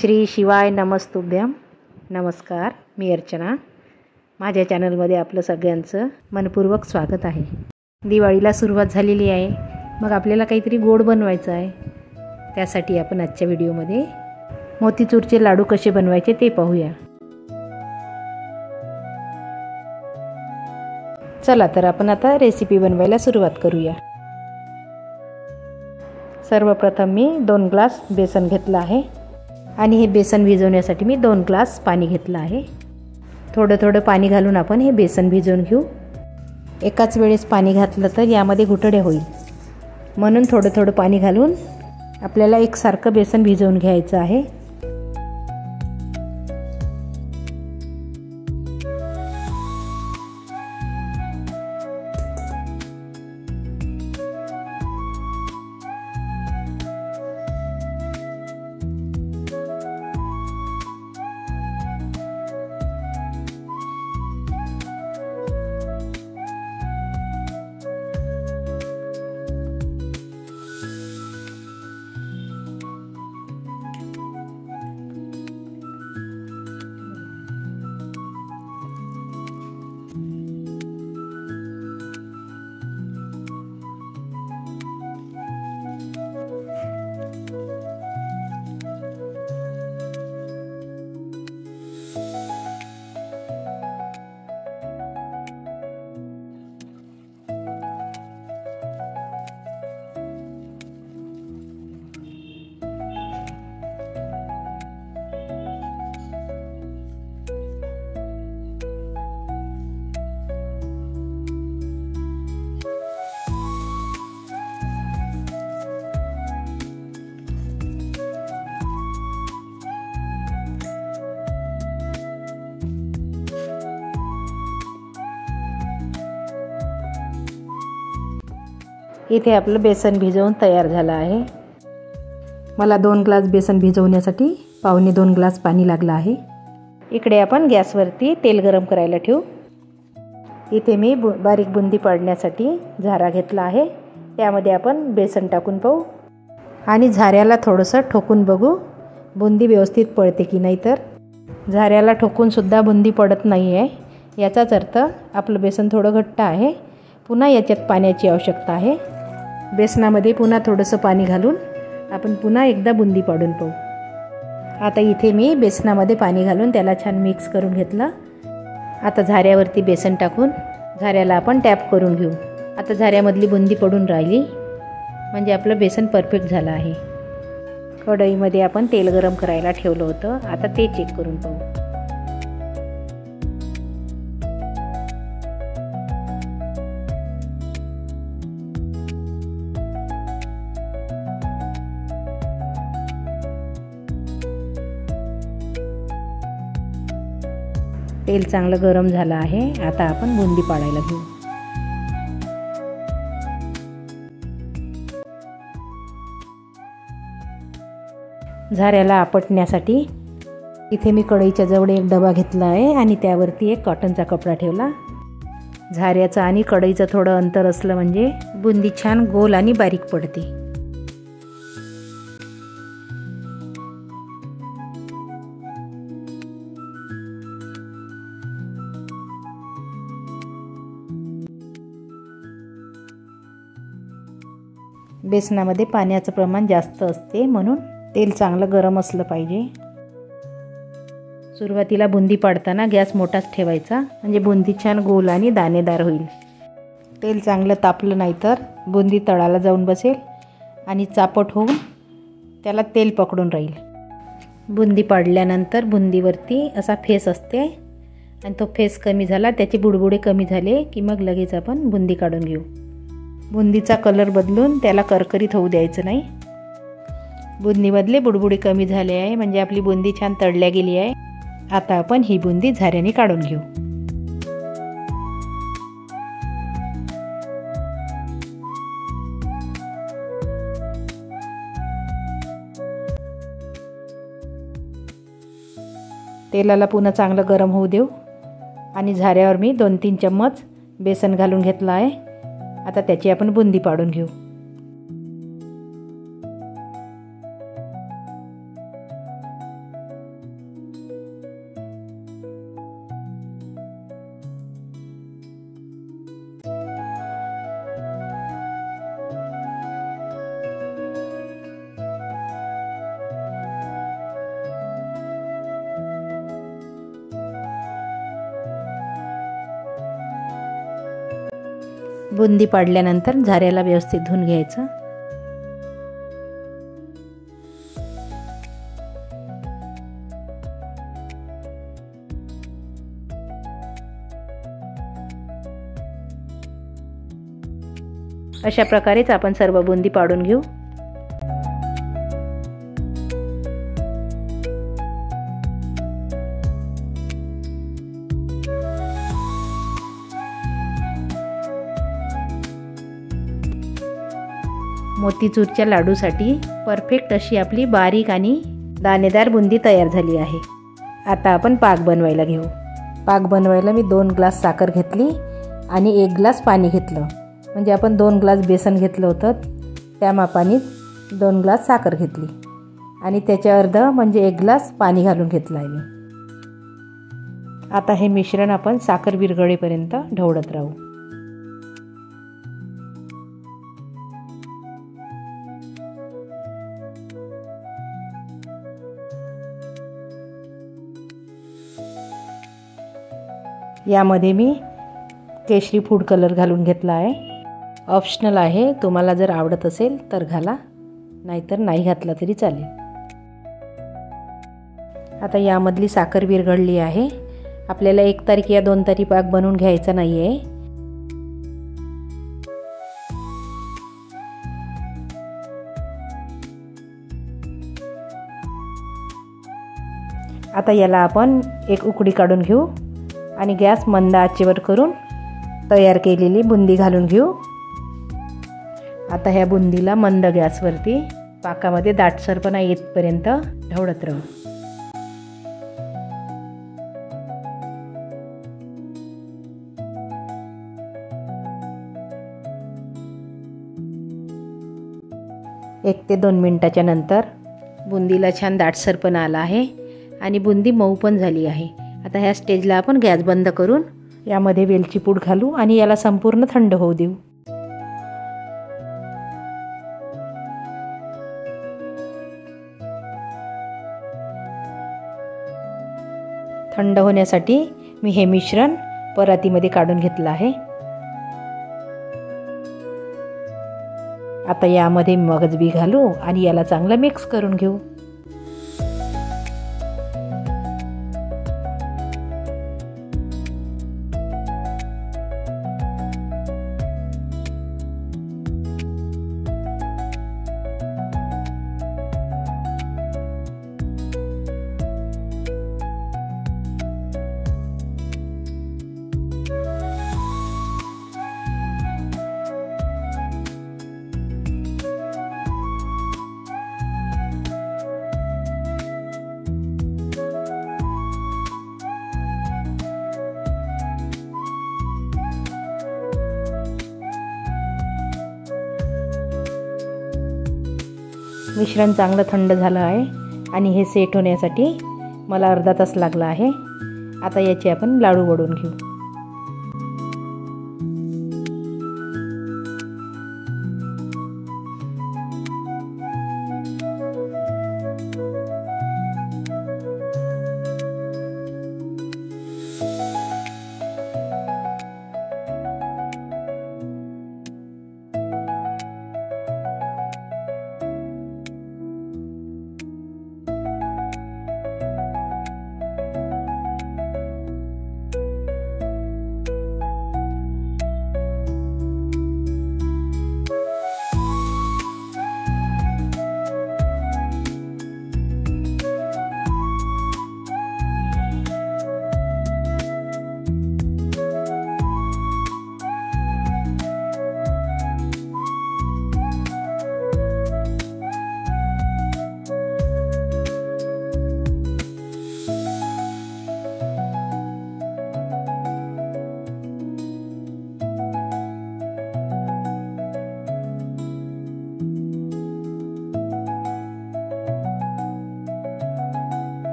श्री शिवाय नमस्तुभ्यम. नमस्कार मी अर्चना. माझ्या चॅनलमध्ये आपलं सगळ्यांचं मनपूर्वक स्वागत आहे. दिवाळीला सुरुवात झालेली आहे. मग आपल्याला काहीतरी गोड बनवायचं आहे. त्यासाठी आपण आजच्या व्हिडिओमध्ये मोतीचूरचे लाडू कसे बनवायचे ते पाहूया. चला तर आपण आता रेसिपी बनवायला सुरुवात करूया. सर्वप्रथम मी दोन ग्लास बेसन घेतलं आहे. आणि हे बेसन भिजवण्यासाठी मी दोन ग्लास पाणी घेतलं आहे. थोडं थोडं पाणी घालून आपण हे बेसन भिजवून घेऊ. एकाच वेळेस पाणी घातलं तर यामध्ये घुटडे होईल. म्हणून थोडं थोडं पाणी घालून आपल्याला एकसारखं बेसन भिजवून घ्यायचं आहे. इथे आपलं बेसन भिजवून तयार झालं आहे. मला दोन ग्लास बेसन भिजवण्यासाठी पावणे दोन ग्लास पाणी लागलं आहे. इकडे आपण गॅसवरती तेल गरम करायला ठेवू. इथे मी बु बारीक बुंदी पाडण्यासाठी झारा घेतला आहे. त्यामध्ये आपण बेसन टाकून पाहू. आणि झाऱ्याला थोडंसं ठोकून बघू बुंदी व्यवस्थित पडते की नाही तर. झाऱ्याला ठोकूनसुद्धा बुंदी पडत नाही आहे याचाच अर्थ आपलं बेसन थोडं घट्ट आहे. पुन्हा याच्यात पाण्याची आवश्यकता आहे. बेसनामध्ये पुन्हा थोडंसं पाणी घालून आपण पुन्हा एकदा बुंदी पाडून पाहू. आता इथे मी बेसनामध्ये पाणी घालून त्याला छान मिक्स करून घेतलं. आता झाऱ्यावरती बेसन टाकून झाऱ्याला आपण टॅप करून घेऊ. आता झाऱ्यामधली बुंदी पडून राहिली. म्हणजे आपलं बेसन परफेक्ट झालं आहे. कढईमध्ये आपण तेल गरम करायला ठेवलं होतं. आता ते चेक करून पाहू. तेल चांगलं गरम झालं आहे. आता आपण बुंदी पाडायला घेऊ. झाऱ्याला आपटण्यासाठी इथे मी कढईच्या जवळ एक डबा घेतला आहे आणि त्यावरती एक कॉटनचा कपडा ठेवला. झाऱ्याचं आणि कढईचं थोडं अंतर असलं म्हणजे बुंदी छान गोल आणि बारीक पडते. बेसनामध्ये पाण्याचं प्रमाण जास्त असते म्हणून तेल चांगलं गरम असलं पाहिजे. सुरुवातीला बुंदी पाडताना गॅस मोठाच ठेवायचा म्हणजे बुंदी छान गोल आणि दाणेदार होईल. तेल चांगलं तापलं नाही तर बुंदी तळाला जाऊन बसेल आणि चापट होऊन त्याला तेल पकडून राहील. बुंदी पाडल्यानंतर बुंदीवरती असा फेस असते आणि तो फेस कमी झाला त्याचे बुडबुडे कमी झाले की मग लगेच आपण बुंदी काढून घेऊ. बुंदीचा कलर बदलून त्याला करकरीत होऊ द्यायचं नाही. बुंदीमधले बुडबुडे कमी झाले आहे म्हणजे आपली बुंदी छान तळल्या गेली आहे. आता आपण ही बुंदी झाऱ्याने काढून घेऊ. तेलाला पुन्हा चांगलं गरम होऊ देऊ. आणि झाऱ्यावर मी दोन तीन चम्मच बेसन घालून घेतलं आहे. आता त्याची आपण बुंदी पाडून घेऊ. बुंदी पाडल्यानंतर झाऱ्याला व्यवस्थित धुवून घ्यायचं. अशा प्रकारेच आपण सर्व बुंदी पाडून घेऊ. मोतीचूरच्या लाडूसाठी परफेक्ट अशी आपली बारीक आणि दाणेदार बुंदी तयार झाली आहे. आता आपण पाक बनवायला घेऊ. पाक बनवायला मी दोन ग्लास साखर घेतली आणि एक ग्लास पाणी घेतलं. म्हणजे आपण दोन ग्लास बेसन घेतलं होतं. त्या मापाने दोन ग्लास साखर घेतली. आणि त्याच्या अर्ध म्हणजे एक ग्लास पाणी घालून घेतलं आहे मी. आता हे मिश्रण आपण साखर विरघळेपर्यंत ढवळत राहू. यामध्ये मी केशरी फूड कलर घालून घेतला आहे. ऑप्शनल आहे तुम्हाला जर आवडत असेल तर घाला नाहीतर नाही घातला तरी चालेल. आता यामधली साखर विरघळली आहे. आपल्याला एक तारीख या दोन तारीख पाक बनवून घ्यायचा नाही आहे आता याला आपण एक उकडी काढून घेऊ. आणि गॅस मंद आचेवर करून तयार केलेली बुंदी घालून घेऊ. आता ह्या बुंदीला मंद गॅसवरती पाकामध्ये दाटसरपणा येतपर्यंत ढवळत राहू. एक ते दोन मिनटाच्या नंतर बुंदीला छान दाटसरपणा आला आहे आणि बुंदी मऊ पण झाली आहे. आता ह्या स्टेजला आपण गॅस बंद करून यामध्ये वेलची पूड घालू आणि याला संपूर्ण थंड होऊ देऊ. थंड होण्यासाठी मी हे मिश्रण परातीमध्ये काढून घेतलं आहे. आता यामध्ये मगजबी घालू आणि याला चांगलं मिक्स करून घेऊ. मिश्रण चांगलं थंड झालं आहे आणि हे सेट होण्यासाठी मला अर्धा तास लागला आहे. आता याचे आपण लाडू वडून घेऊ.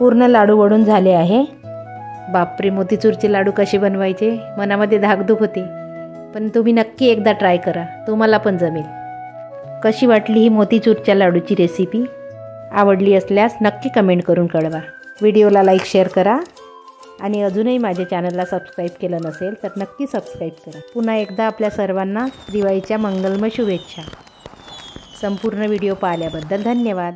पूर्ण लाडू वडून झाले आहे. बापरे मोतीचूरचे लाडू कसे बनवायचे? मनामध्ये धाकधूक होते. पण तुम्ही नक्की एकदा ट्राय करा. तुम्हाला पण जमेल. कशी वाटली ही मोतीचूरच्या लाडूची रेसिपी? आवडली असल्यास नक्की कमेंट करून कळवा. व्हिडिओला लाईक शेअर करा. आणि अजूनही माझ्या चॅनलला सबस्क्राईब केलं नसेल तर नक्की सबस्क्राईब करा. पुन्हा एकदा आपल्या सर्वांना दिवाळीच्या मंगलमय शुभेच्छा. संपूर्ण व्हिडिओ पाहिल्याबद्दल धन्यवाद.